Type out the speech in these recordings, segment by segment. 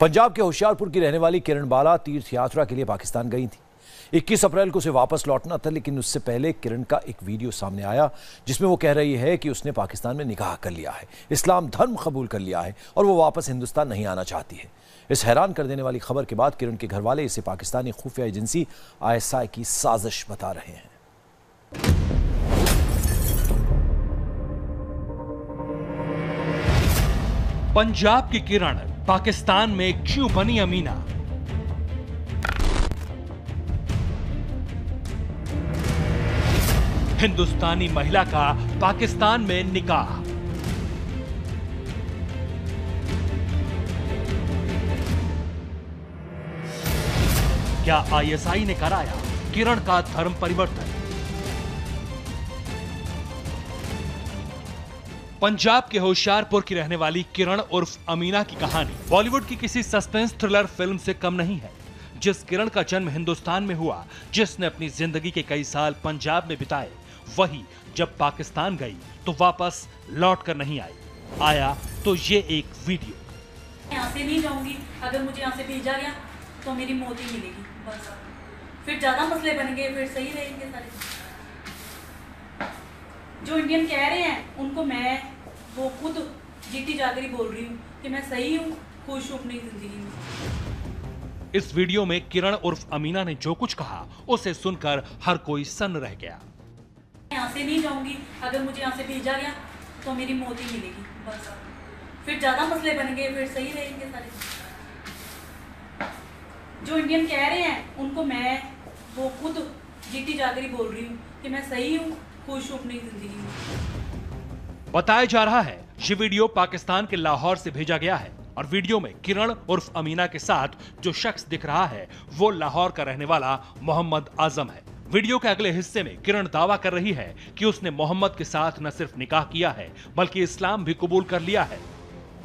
पंजाब के होशियारपुर की रहने वाली किरण बाला तीर्थ यात्रा के लिए पाकिस्तान गई थी। 21 अप्रैल को उसे वापस लौटना था, लेकिन उससे पहले किरण का एक वीडियो सामने आया, जिसमें वो कह रही है कि उसने पाकिस्तान में निकाह कर लिया है, इस्लाम धर्म कबूल कर लिया है और वो वापस हिंदुस्तान नहीं आना चाहती है। इस हैरान कर देने वाली खबर के बाद किरण के घर वाले इसे पाकिस्तानी खुफिया एजेंसी आईएसआई की साजिश बता रहे हैं। पंजाब की किरण पाकिस्तान में क्यों बनी अमीना? हिंदुस्तानी महिला का पाकिस्तान में निकाह। क्या आईएसआई ने कराया किरण का धर्म परिवर्तन? पंजाब के होशियारपुर की रहने वाली किरण उर्फ़ अमीना की कहानी बॉलीवुड की किसी सस्पेंस थ्रिलर फ़िल्म से कम नहीं है। जिस किरण का जन्म हिंदुस्तान में हुआ, जिसने अपनी ज़िंदगी के कई साल पंजाब में बिताए, वही जब पाकिस्तान गई तो वापस लौट कर नहीं आई। आया तो ये एक वीडियो। यहाँ से नहीं जाऊँगी। अगर मुझे यहाँ से भेजा गया तो मेरी मौत ही मिलेगी। बस। फिर ज़्यादा मसले बनेंगे, फिर सही रहेंगे सारे। जो इंडियन कह रहे हैं, उनको मैं वो खुद जीती जागरी बोल रही हूँ कि मैं सही हूँ खुश हूँ अपनी ज़िंदगी में। इस वीडियो में किरण उर्फ़ अमीना ने जो कुछ कहा उसे सुनकर हर कोई सन्न रह गया। यहाँ से नहीं जाऊँगी। अगर मुझे यहाँ से भेजा गया तो मेरी मौत ही मिलेगी। बस। फिर ज़्यादा मसले बनेंगे फिर सही रहेंगे सारे। जो इंडियन कह रहे हैं उनको मैं वो खुद जीती जागरी बोल रही हूँ कि मैं सही हूँ खुश हूँ अपनी ज़िंदगी में। बताया जा रहा है, ये वीडियो पाकिस्तान के लाहौर से भेजा गया है और वीडियो में किरण उर्फ़ अमीना के साथ जो शख्स दिख रहा है, वो लाहौर का रहने वाला मोहम्मद आज़म है। वीडियो के अगले हिस्से में किरण दावा कर रही है कि उसने मोहम्मद के साथ न सिर्फ़ निकाह किया है, बल्कि इस्लाम भी कबूल कर लिया है।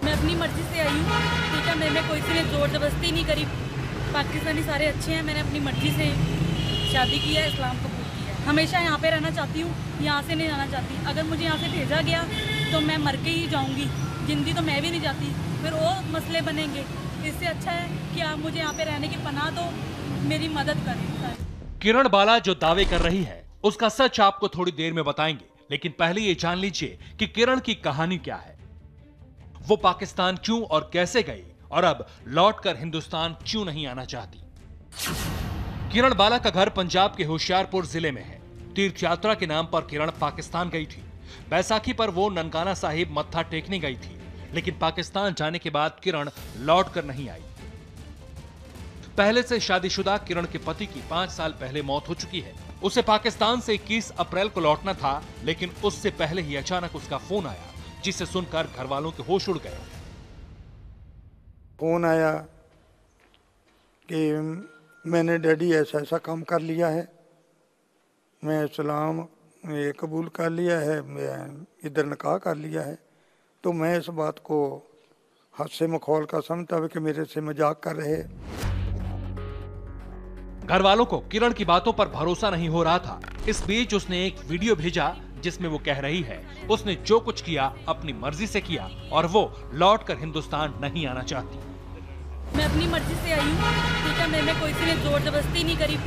मैं अपनी मर्ज़ी से आई हूँ। मैंने कोई से ज़ोर ज़बरदस्ती नहीं करी। पाकिस्तानी सारे अच्छे हैं, मैंने अपनी मर्ज़ी से शादी की है, इस्लाम कबूल किया हमेशा यहाँ पे रहना चाहती हूँ, यहाँ से नहीं जाना चाहती। अगर मुझे यहाँ से भेजा गया तो मैं मर के ही जाऊँगी। ज़िंदगी तो मैं भी नहीं जाती। फिर वो मसले बनेंगे। इससे अच्छा है कि आप मुझे यहाँ पे रहने की पनाह दो, मेरी मदद करें। किरण बाला जो दावे कर रही है, उसका सच आपको थोड़ी देर में बताएँगे। लेकिन पहले ये जान लीजिए कि किरण की कहानी क्या है। वो पाकिस्तान क्यों और कैसे गई और अब लौटकर हिंदुस्तान क्यों नहीं आना चाहती? किरण बाला का घर पंजाब के होशियारपुर ज़िले में है। तीर्थ यात्रा के नाम पर किरण पाकिस्तान गई थी। बैसाखी पर वो ननकाना साहिब मत्था टेकने गई थी, लेकिन पाकिस्तान जाने के बाद किरण लौट कर नहीं आई। पहले से शादीशुदा किरण के पति की पाँच साल पहले मौत हो चुकी है। उसे पाकिस्तान से 21 अप्रैल को लौटना था, लेकिन उससे पहले ही अचानक उसका फ़ोन आया, जिसे सुनकर घर वालों के होश उड़ गए। फ़ोन आया कि मैंने डैडी ऐसा ऐसा काम कर लिया है। मैं इस्लाम ये कबूल कर लिया है, मैं इधर निकाह कर लिया है। तो मैं इस बात को हद से मखौल का समझता हुआ कि मेरे से मज़ाक कर रहे घर वालों को किरण की बातों पर भरोसा नहीं हो रहा था। इस बीच उसने एक वीडियो भेजा जिसमें वो कह रही है, उसने जो कुछ किया, अपनी मर्ज़ी से किया और वो लौट कर हिंदुस्तान नहीं आना चाहती। मैं अपनी मर्ज़ी से आई हूँ। ठीक है, मैंने कोई से ज़ोर ज़बरदस्ती नहीं करी।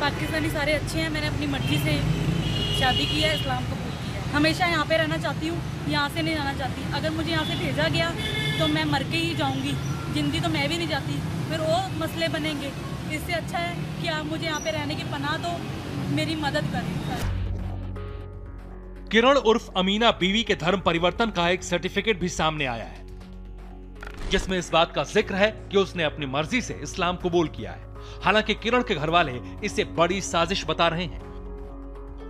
पाकिस्तानी सारे अच्छे हैं, मैंने अपनी मर्ज़ी से शादी की है, इस्लाम कबूल है। हमेशा यहाँ पे रहना चाहती हूँ, यहाँ से नहीं जाना चाहती। अगर मुझे यहाँ से भेजा गया तो मैं मर के ही जाऊँगी। ज़िंदगी तो मैं भी नहीं जाती। फिर वो मसले बनेंगे। इससे अच्छा है कि आप मुझे यहाँ पे रहने की पनाह दो, मेरी मदद करें। किरण उर्फ़ अमीना बीवी के धर्म परिवर्तन का एक सर्टिफिकेट भी सामने आया है। जिसमें इस बात का ज़िक्र है कि उसने अपनी मर्ज़ी से इस्लाम कबूल किया है। हालाँकि किरण के घर वाले इसे बड़ी साजिश बता रहे हैं।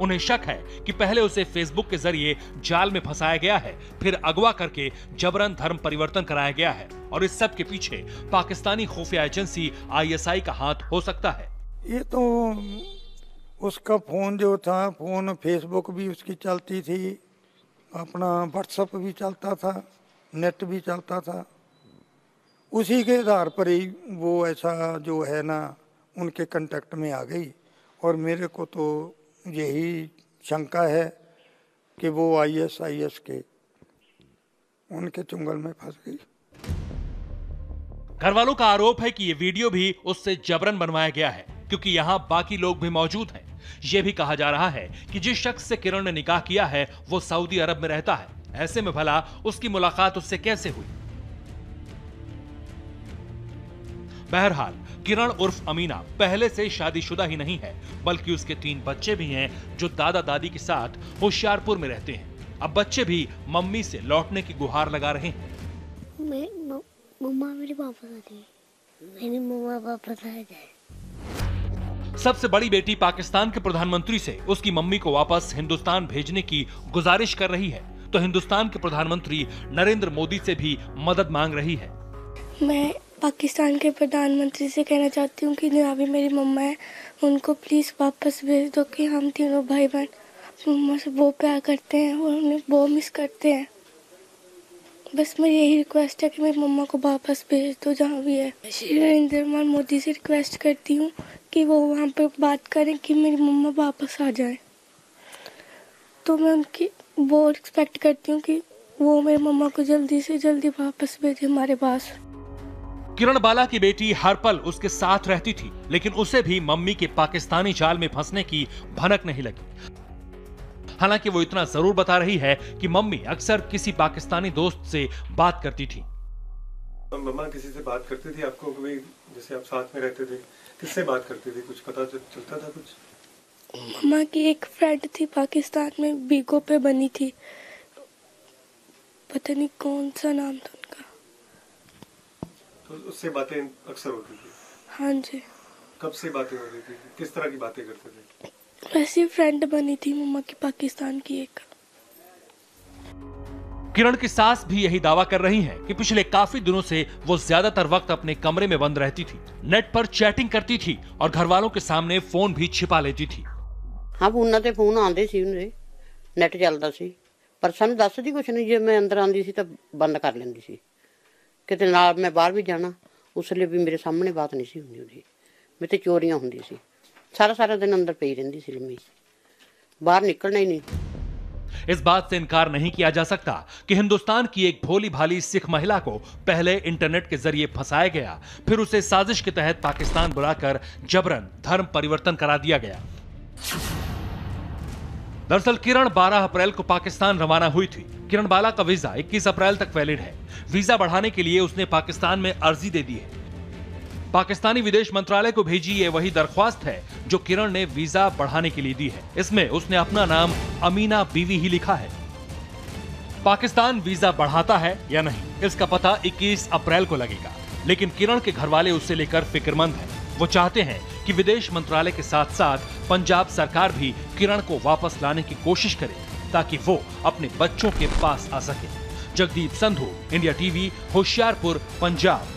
उन्हें शक है कि पहले उसे फेसबुक के ज़रिए जाल में फंसाया गया है, फिर अगवा करके जबरन धर्म परिवर्तन कराया गया है और इस सब के पीछे पाकिस्तानी खुफिया एजेंसी आईएसआई का हाथ हो सकता है। ये तो उसका फ़ोन जो था, फ़ोन फेसबुक भी उसकी चलती थी, अपना व्हाट्सअप भी चलता था, नेट भी चलता था। उसी के आधार पर ही वो ऐसा जो है ना, उनके कंटेक्ट में आ गई। और मेरे को तो यही शंका है कि वो आईएस आईएस के, उनके चुंगल में फंस गई। घर वालों का आरोप है कि ये वीडियो भी उससे जबरन बनवाया गया है, क्योंकि यहाँ बाकी लोग भी मौजूद हैं। यह भी कहा जा रहा है कि जिस शख्स से किरण ने निकाह किया है, वो सऊदी अरब में रहता है। ऐसे में भला उसकी मुलाकात उससे कैसे हुई? बहरहाल किरण उर्फ़ अमीना पहले से शादीशुदा ही नहीं है बल्कि उसके तीन बच्चे भी हैं जो दादा दादी के साथ होशियारपुर में रहते हैं। अब बच्चे भी मम्मी से लौटने की गुहार लगा रहे हैं। मैं मम्मा मेरे वापस आ मम्मा वापस सबसे बड़ी बेटी पाकिस्तान के प्रधानमंत्री से उसकी मम्मी को वापस हिंदुस्तान भेजने की गुजारिश कर रही है तो हिंदुस्तान के प्रधानमंत्री नरेंद्र मोदी से भी मदद मांग रही है। मैं पाकिस्तान के प्रधानमंत्री से कहना चाहती हूँ कि जहाँ भी मेरी मम्मा है, उनको प्लीज़ वापस भेज दो कि हम तीनों भाई बहन मम्मा से बहुत प्यार करते हैं और उन्हें बहुत मिस करते हैं। बस मेरी यही रिक्वेस्ट है कि मेरी मम्मा को वापस भेज दो जहाँ भी है। श्री नरेंद्र कुमार मोदी से रिक्वेस्ट करती हूँ कि वो वहाँ पर बात करें कि मेरी मम्मा वापस आ जाए। तो मैं उनकी वो एक्सपेक्ट करती हूँ कि वो मेरी मम्मा को जल्दी से जल्दी वापस भेजे हमारे पास। किरण बाला की बेटी हर पल उसके साथ रहती थी लेकिन उसे भी मम्मी के पाकिस्तानी जाल में फंसने की भनक नहीं लगी। हालाँकि वो इतना ज़रूर बता रही है कि मम्मी अक्सर किसी पाकिस्तानी दोस्त से बात करती थी। तो मम्मा किसी से बात करती थी आपको कभी जैसे आप साथ में रहते थे किससे बात करती थी? कुछ पता चलता था कुछ? मम्मा की एक फ्रेंड थी पाकिस्तान में बीगो पे बनी थी। पता नहीं कौन सा नाम था। तो उससे बातें अक्सर होती थी हाँ जी कब से बातें होती थी किस तरह की बातें करते थे वैसी फ्रेंड बनी थी मम्मा की पाकिस्तान की एक किरण की सास भी यही दावा कर रही हैं कि पिछले काफी दिनों से वो ज्यादातर वक्त अपने कमरे में बंद रहती थी नेट पर चैटिंग करती थी और घर वालों के सामने फोन भी छिपा लेती थी ਹਾਂ ਫੋਨਾਂ ਤੇ ਫੋਨ ਆਉਂਦੇ ਸੀ ਉਹਦੇ ਨੈਟ ਚੱਲਦਾ ਸੀ ਪਰ ਸਾਨੂੰ ਦੱਸਦੀ ਕੁਛ ਨਹੀਂ ਜੇ ਮੈਂ ਅੰਦਰ ਆਂਦੀ ਸੀ ਤਾਂ ਬੰਦ ਕਰ ਲੈਂਦੀ ਸੀ ਕਿਤੇ ਨਾਲ ਮੈਂ ਬਾਹਰ ਵੀ ਜਾਣਾ ਉਸ ਲਈ ਵੀ ਮੇਰੇ ਸਾਹਮਣੇ ਬਾਤ ਨਹੀਂ ਸੀ ਹੁੰਦੀ ਉਹਦੀ ਮੇਰੇ ਤੇ ਚੋਰੀਆਂ ਹੁੰਦੀਆਂ ਸੀ ਸਾਰਾ ਸਾਰਾ ਦਿਨ ਅੰਦਰ ਪਈ ਰਹਿੰਦੀ ਸੀ ਲੰਮੀ ਬਾਹਰ ਨਿਕਲਣਾ ਹੀ ਨਹੀਂ इस बात से इनकार नहीं किया जा सकता कि हिंदुस्तान की एक भोली भाली सिख महिला को पहले इंटरनेट के जरिए फंसाया गया फिर उसे साजिश के तहत पाकिस्तान बुलाकर जबरन धर्म परिवर्तन करा दिया गया दरअसल किरण 12 अप्रैल को पाकिस्तान रवाना हुई थी किरण बाला का वीजा 21 अप्रैल तक वैलिड है वीज़ा बढ़ाने के लिए उसने पाकिस्तान में अर्जी दे दी है। पाकिस्तानी विदेश मंत्रालय को भेजी ये वही दरख्वास्त है जो किरण ने वीज़ा बढ़ाने के लिए दी है। इसमें उसने अपना नाम अमीना बीवी ही लिखा है। पाकिस्तान वीज़ा बढ़ाता है या नहीं, इसका पता 21 अप्रैल को लगेगा। लेकिन किरण के घर वाले उससे लेकर फिक्रमंद हैं। वो चाहते हैं कि विदेश मंत्रालय के साथ साथ पंजाब सरकार भी किरण को वापस लाने की कोशिश करे, ताकि वो अपने बच्चों के पास आ सके। Jagdeep Sandhu India TV Hoshiarpur Punjab.